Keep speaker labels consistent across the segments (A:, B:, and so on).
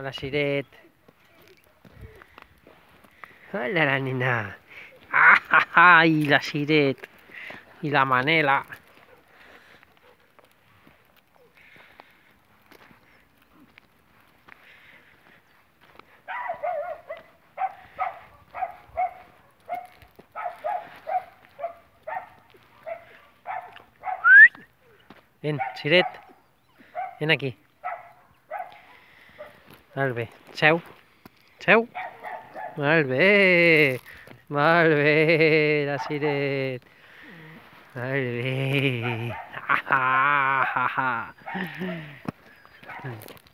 A: Hola, Siret. Hola, la nena. ¡Ay, la Siret! Y la Manela. Ven, Siret. Ven aquí. Molt bé. Seu. Seu. Molt bé. Molt bé, la Siret. Molt bé. Ah, ah, ah. Ah,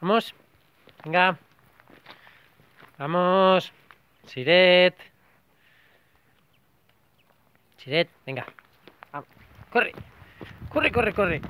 A: Vamos. Venga. Vamos. Siret. Siret, venga. Vamos. Corre. Corre, corre, corre.